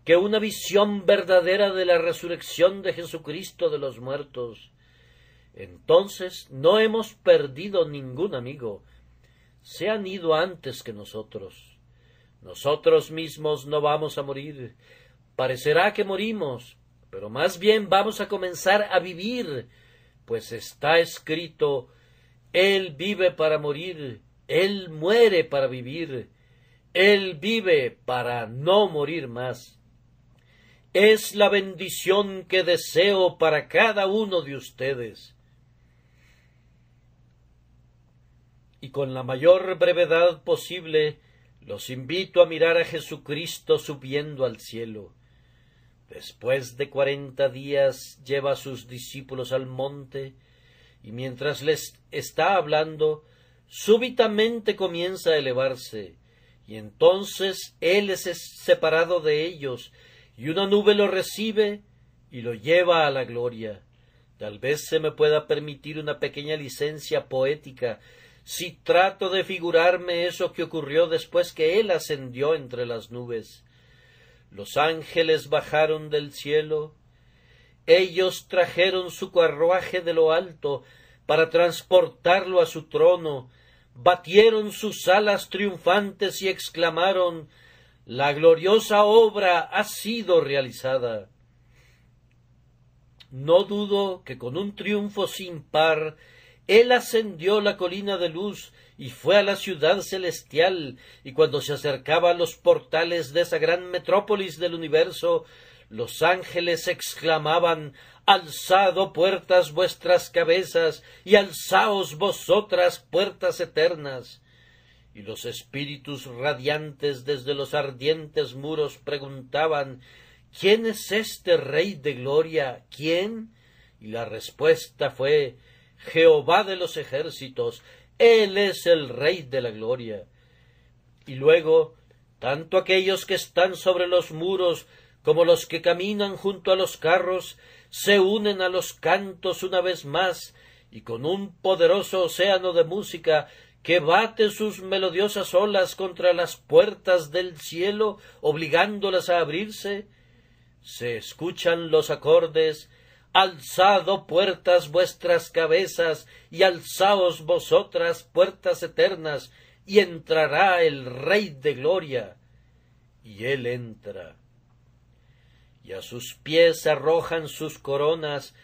que una visión verdadera de la resurrección de Jesucristo de los muertos. Entonces no hemos perdido ningún amigo. Se han ido antes que nosotros. Nosotros mismos no vamos a morir. Parecerá que morimos, pero más bien vamos a comenzar a vivir, pues está escrito Él vive para morir, Él muere para vivir, Él vive para no morir más. Es la bendición que deseo para cada uno de ustedes. Y con la mayor brevedad posible los invito a mirar a Jesucristo subiendo al cielo Después de cuarenta días lleva a sus discípulos al monte, y mientras les está hablando, súbitamente comienza a elevarse, y entonces él es separado de ellos, y una nube lo recibe y lo lleva a la gloria. Tal vez se me pueda permitir una pequeña licencia poética si trato de figurarme eso que ocurrió después que él ascendió entre las nubes. Los ángeles bajaron del cielo, ellos trajeron su carruaje de lo alto para transportarlo a su trono, batieron sus alas triunfantes y exclamaron La gloriosa obra ha sido realizada. No dudo que con un triunfo sin par él ascendió la colina de luz y fue a la ciudad celestial, y cuando se acercaba a los portales de esa gran metrópolis del universo, los ángeles exclamaban Alzado puertas vuestras cabezas, y alzaos vosotras puertas eternas. Y los espíritus radiantes desde los ardientes muros preguntaban ¿Quién es este Rey de Gloria? ¿Quién? Y la respuesta fue Jehová de los ejércitos, Él es el Rey de la gloria. Y luego, tanto aquellos que están sobre los muros como los que caminan junto a los carros, se unen a los cantos una vez más, y con un poderoso océano de música que bate sus melodiosas olas contra las puertas del cielo, obligándolas a abrirse, se escuchan los acordes Alzado puertas vuestras cabezas, y alzaos vosotras puertas eternas, y entrará el Rey de gloria. Y él entra. Y a sus pies arrojan sus coronas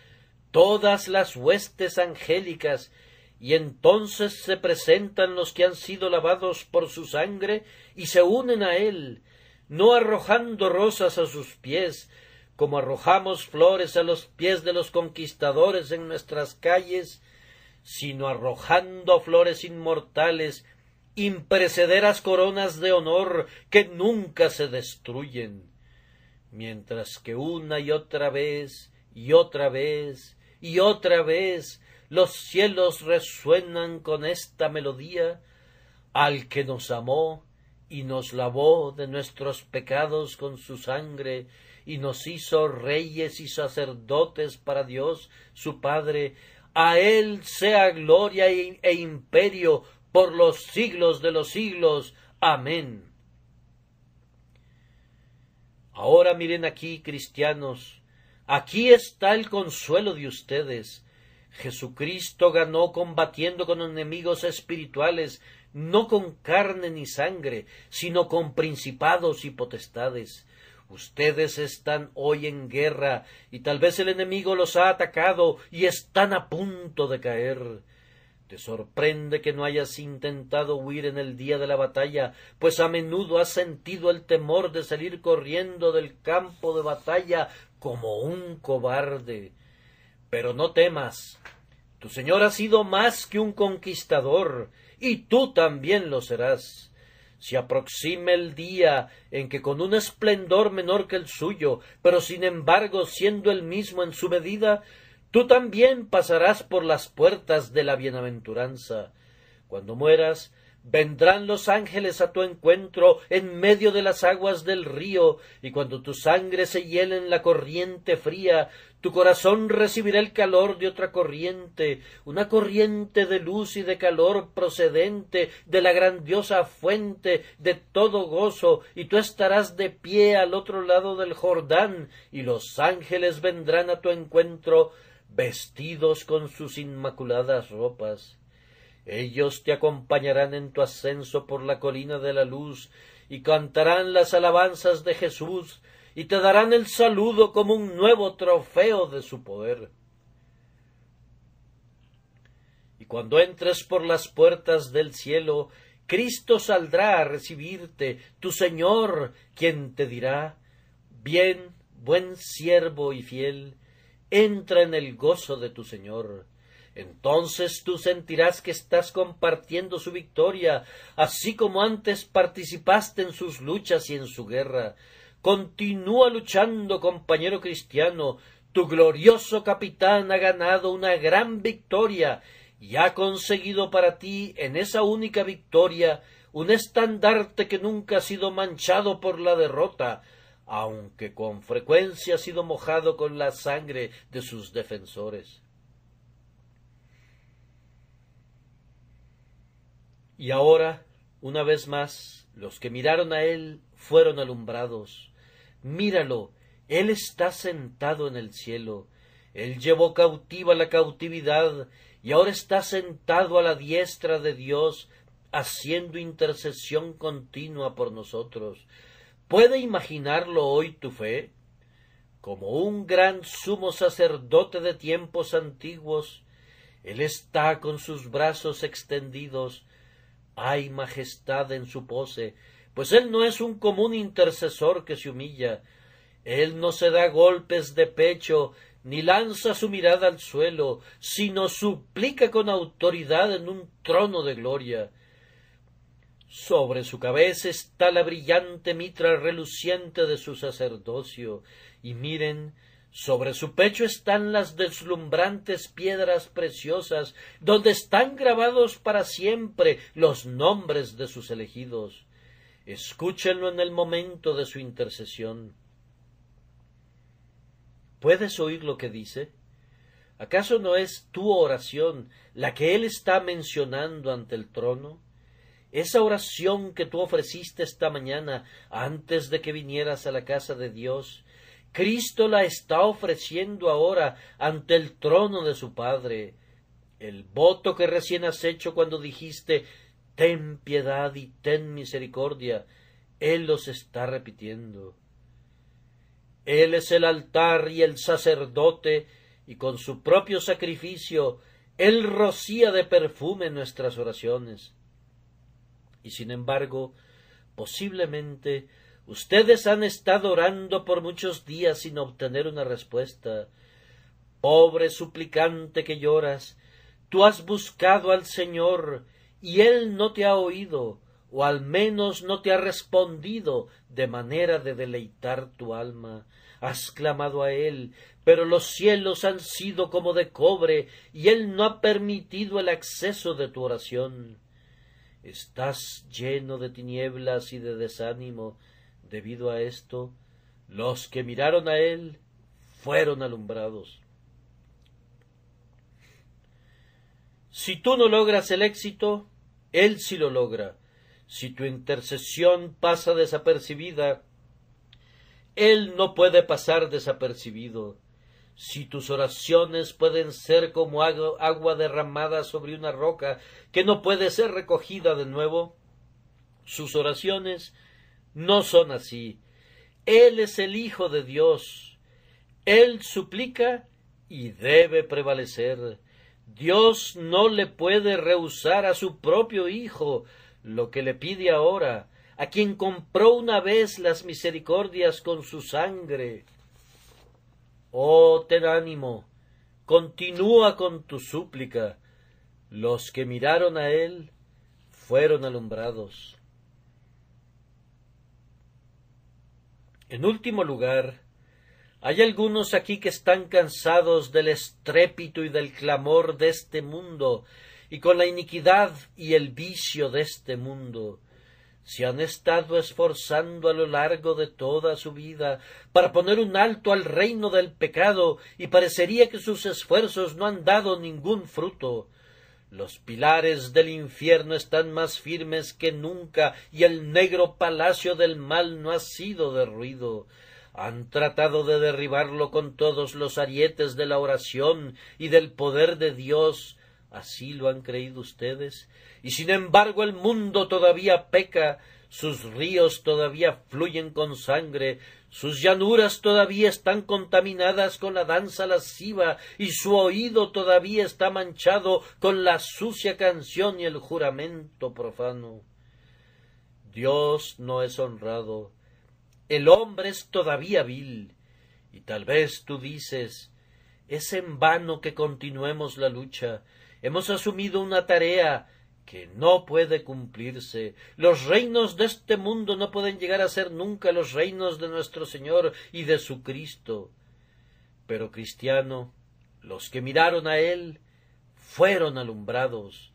todas las huestes angélicas, y entonces se presentan los que han sido lavados por su sangre y se unen a él, no arrojando rosas a sus pies, como arrojamos flores a los pies de los conquistadores en nuestras calles, sino arrojando flores inmortales, imprecederas coronas de honor que nunca se destruyen, mientras que una y otra vez y otra vez y otra vez los cielos resuenan con esta melodía al que nos amó y nos lavó de nuestros pecados con su sangre y nos hizo reyes y sacerdotes para Dios su Padre. A Él sea gloria e imperio por los siglos de los siglos. Amén. Ahora miren aquí, cristianos, aquí está el consuelo de ustedes. Jesucristo ganó combatiendo con enemigos espirituales, no con carne ni sangre, sino con principados y potestades. Ustedes están hoy en guerra y tal vez el enemigo los ha atacado y están a punto de caer. Te sorprende que no hayas intentado huir en el día de la batalla, pues a menudo has sentido el temor de salir corriendo del campo de batalla como un cobarde. Pero no temas. Tu Señor ha sido más que un conquistador, y tú también lo serás. Se aproxime el día en que con un esplendor menor que el suyo, pero sin embargo siendo el mismo en su medida, tú también pasarás por las puertas de la bienaventuranza. Cuando mueras, vendrán los ángeles a tu encuentro en medio de las aguas del río, y cuando tu sangre se hiele en la corriente fría, tu corazón recibirá el calor de otra corriente, una corriente de luz y de calor procedente de la grandiosa fuente de todo gozo, y tú estarás de pie al otro lado del Jordán, y los ángeles vendrán a tu encuentro vestidos con sus inmaculadas ropas. Ellos te acompañarán en tu ascenso por la colina de la luz, y cantarán las alabanzas de Jesús, y te darán el saludo como un nuevo trofeo de su poder. Y cuando entres por las puertas del cielo, Cristo saldrá a recibirte, tu Señor, quien te dirá Bien, buen siervo y fiel, entra en el gozo de tu Señor. Entonces tú sentirás que estás compartiendo su victoria, así como antes participaste en sus luchas y en su guerra. Continúa luchando, compañero cristiano. Tu glorioso capitán ha ganado una gran victoria y ha conseguido para ti en esa única victoria un estandarte que nunca ha sido manchado por la derrota, aunque con frecuencia ha sido mojado con la sangre de sus defensores. Y ahora, una vez más, los que miraron a él fueron alumbrados. Míralo, él está sentado en el cielo. Él llevó cautiva la cautividad y ahora está sentado a la diestra de Dios, haciendo intercesión continua por nosotros. ¿Puede imaginarlo hoy tu fe? Como un gran sumo sacerdote de tiempos antiguos, Él está con sus brazos extendidos, hay majestad en su pose, pues él no es un común intercesor que se humilla, él no se da golpes de pecho, ni lanza su mirada al suelo, sino suplica con autoridad en un trono de gloria. Sobre su cabeza está la brillante mitra reluciente de su sacerdocio, y miren sobre su pecho están las deslumbrantes piedras preciosas, donde están grabados para siempre los nombres de sus elegidos. Escúchenlo en el momento de su intercesión. ¿Puedes oír lo que dice? ¿Acaso no es tu oración la que él está mencionando ante el trono? Esa oración que tú ofreciste esta mañana antes de que vinieras a la casa de Dios, Cristo la está ofreciendo ahora ante el trono de su Padre. El voto que recién has hecho cuando dijiste Ten piedad y ten misericordia, Él los está repitiendo. Él es el altar y el sacerdote, y con su propio sacrificio Él rocía de perfume nuestras oraciones. Y sin embargo, posiblemente Ustedes han estado orando por muchos días sin obtener una respuesta. Pobre suplicante que lloras, tú has buscado al Señor y Él no te ha oído, o al menos no te ha respondido de manera de deleitar tu alma. Has clamado a Él, pero los cielos han sido como de cobre, y Él no ha permitido el acceso de tu oración. Estás lleno de tinieblas y de desánimo, Debido a esto, los que miraron a él fueron alumbrados. Si tú no logras el éxito, él sí lo logra. Si tu intercesión pasa desapercibida, él no puede pasar desapercibido. Si tus oraciones pueden ser como agua derramada sobre una roca que no puede ser recogida de nuevo, sus oraciones no son así. Él es el Hijo de Dios. Él suplica y debe prevalecer. Dios no le puede rehusar a su propio Hijo lo que le pide ahora, a quien compró una vez las misericordias con su sangre. Oh, ten ánimo, continúa con tu súplica. Los que miraron a él fueron alumbrados. En último lugar, hay algunos aquí que están cansados del estrépito y del clamor de este mundo, y con la iniquidad y el vicio de este mundo. Se han estado esforzando a lo largo de toda su vida para poner un alto al reino del pecado, y parecería que sus esfuerzos no han dado ningún fruto. Los pilares del infierno están más firmes que nunca, y el negro palacio del mal no ha sido derruido han tratado de derribarlo con todos los arietes de la oración y del poder de Dios. ¿Así lo han creído ustedes? Y sin embargo el mundo todavía peca, sus ríos todavía fluyen con sangre, sus llanuras todavía están contaminadas con la danza lasciva, y su oído todavía está manchado con la sucia canción y el juramento profano. Dios no es honrado, el hombre es todavía vil, y tal vez tú dices es en vano que continuemos la lucha. Hemos asumido una tarea que no puede cumplirse. Los reinos de este mundo no pueden llegar a ser nunca los reinos de nuestro Señor y de su Cristo. Pero cristiano, los que miraron a Él fueron alumbrados.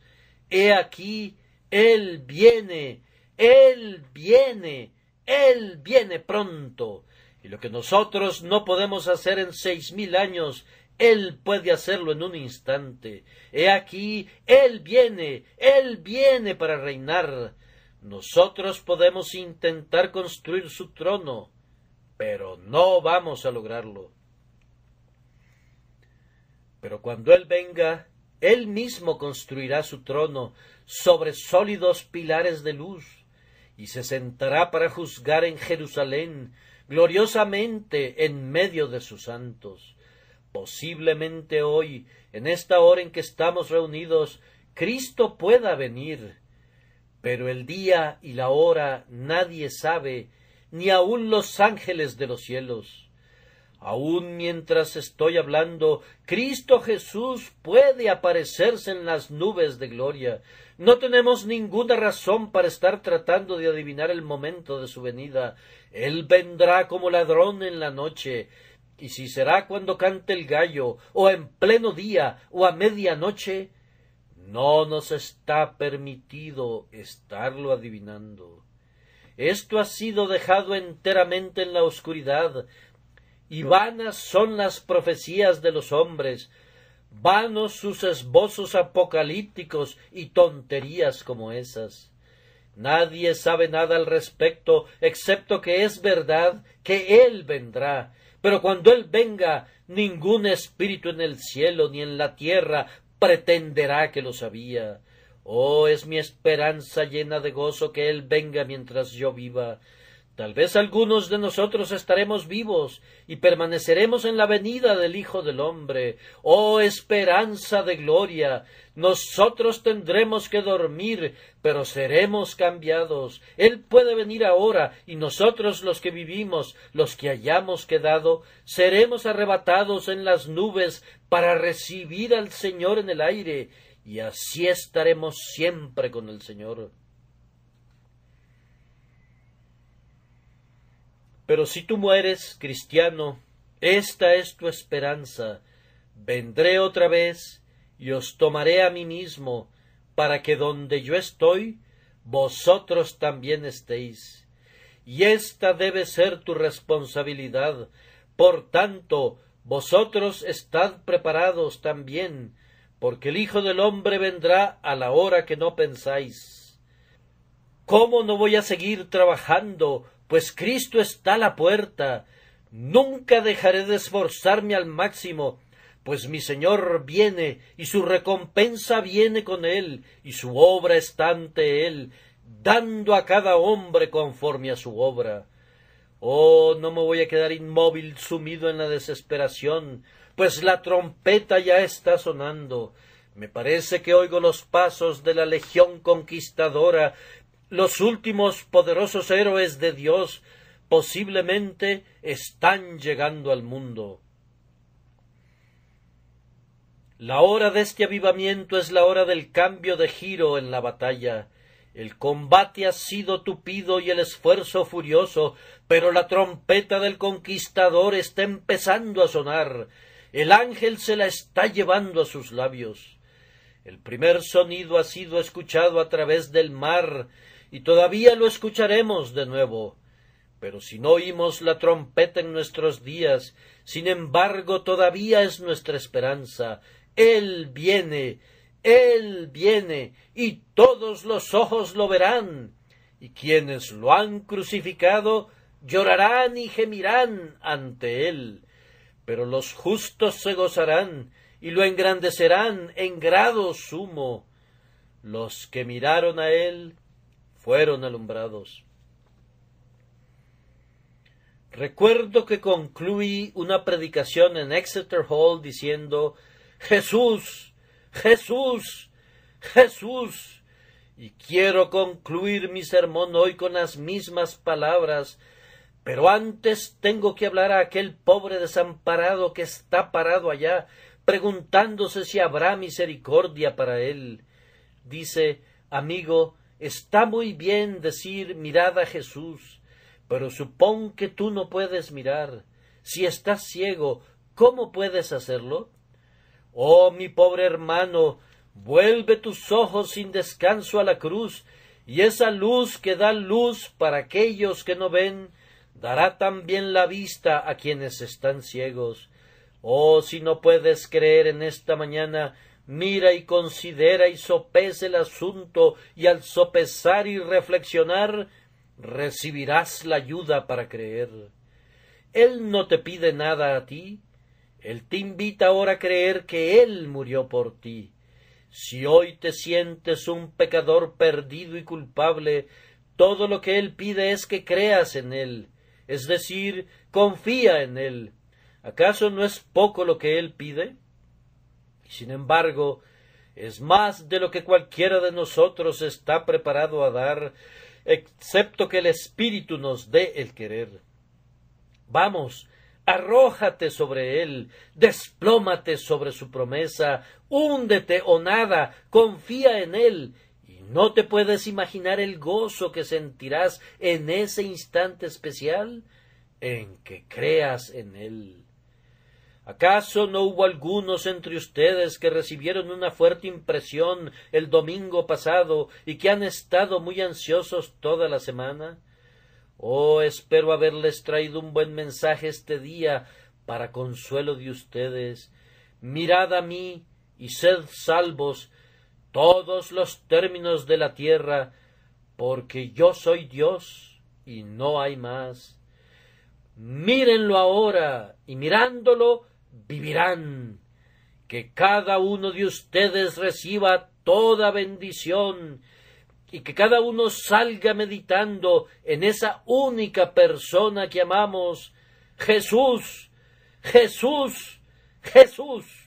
He aquí, Él viene, Él viene, él viene pronto, y lo que nosotros no podemos hacer en seis mil años, Él puede hacerlo en un instante. He aquí, Él viene, Él viene para reinar. Nosotros podemos intentar construir su trono, pero no vamos a lograrlo. Pero cuando Él venga, Él mismo construirá su trono sobre sólidos pilares de luz y se sentará para juzgar en Jerusalén gloriosamente en medio de sus santos. Posiblemente hoy, en esta hora en que estamos reunidos, Cristo pueda venir, pero el día y la hora nadie sabe, ni aun los ángeles de los cielos. Aun mientras estoy hablando, Cristo Jesús puede aparecerse en las nubes de gloria. No tenemos ninguna razón para estar tratando de adivinar el momento de su venida. Él vendrá como ladrón en la noche. Y si será cuando cante el gallo, o en pleno día, o a media noche, no nos está permitido estarlo adivinando. Esto ha sido dejado enteramente en la oscuridad, y vanas son las profecías de los hombres, vanos sus esbozos apocalípticos y tonterías como esas. Nadie sabe nada al respecto, excepto que es verdad que Él vendrá. Pero cuando Él venga, ningún espíritu en el cielo ni en la tierra pretenderá que lo sabía. Oh, es mi esperanza llena de gozo que Él venga mientras yo viva. Tal vez algunos de nosotros estaremos vivos y permaneceremos en la venida del Hijo del Hombre. Oh esperanza de gloria. Nosotros tendremos que dormir, pero seremos cambiados. Él puede venir ahora, y nosotros los que vivimos, los que hayamos quedado, seremos arrebatados en las nubes para recibir al Señor en el aire, y así estaremos siempre con el Señor. Pero si tú mueres, cristiano, esta es tu esperanza. Vendré otra vez y os tomaré a mí mismo, para que donde yo estoy, vosotros también estéis. Y esta debe ser tu responsabilidad. Por tanto, vosotros estad preparados también, porque el Hijo del hombre vendrá a la hora que no pensáis. ¿Cómo no voy a seguir trabajando pues Cristo está a la puerta. Nunca dejaré de esforzarme al máximo, pues mi Señor viene y su recompensa viene con él y su obra está ante él, dando a cada hombre conforme a su obra. Oh, no me voy a quedar inmóvil sumido en la desesperación, pues la trompeta ya está sonando. Me parece que oigo los pasos de la legión conquistadora los últimos poderosos héroes de Dios posiblemente están llegando al mundo. La hora de este avivamiento es la hora del cambio de giro en la batalla. El combate ha sido tupido y el esfuerzo furioso, pero la trompeta del conquistador está empezando a sonar. El ángel se la está llevando a sus labios. El primer sonido ha sido escuchado a través del mar, y todavía lo escucharemos de nuevo. Pero si no oímos la trompeta en nuestros días, sin embargo todavía es nuestra esperanza. Él viene, él viene, y todos los ojos lo verán, y quienes lo han crucificado llorarán y gemirán ante él. Pero los justos se gozarán y lo engrandecerán en grado sumo. Los que miraron a él fueron alumbrados. Recuerdo que concluí una predicación en Exeter Hall diciendo Jesús, Jesús, Jesús. Y quiero concluir mi sermón hoy con las mismas palabras, pero antes tengo que hablar a aquel pobre desamparado que está parado allá, preguntándose si habrá misericordia para él. Dice, amigo, está muy bien decir mirad a Jesús, pero supón que tú no puedes mirar. Si estás ciego, ¿cómo puedes hacerlo? Oh, mi pobre hermano, vuelve tus ojos sin descanso a la cruz, y esa luz que da luz para aquellos que no ven, dará también la vista a quienes están ciegos. Oh, si no puedes creer en esta mañana, mira y considera y sopese el asunto, y al sopesar y reflexionar, recibirás la ayuda para creer. Él no te pide nada a ti, él te invita ahora a creer que Él murió por ti. Si hoy te sientes un pecador perdido y culpable, todo lo que Él pide es que creas en Él, es decir, confía en Él. ¿Acaso no es poco lo que Él pide? Y sin embargo, es más de lo que cualquiera de nosotros está preparado a dar, excepto que el Espíritu nos dé el querer. Vamos, arrójate sobre él, desplómate sobre su promesa, húndete o nada, confía en él, y no te puedes imaginar el gozo que sentirás en ese instante especial en que creas en él. ¿Acaso no hubo algunos entre ustedes que recibieron una fuerte impresión el domingo pasado y que han estado muy ansiosos toda la semana? Oh, espero haberles traído un buen mensaje este día para consuelo de ustedes. Mirad a mí y sed salvos todos los términos de la tierra, porque yo soy Dios y no hay más. Mírenlo ahora y mirándolo vivirán. Que cada uno de ustedes reciba toda bendición y que cada uno salga meditando en esa única persona que amamos, Jesús, Jesús, Jesús.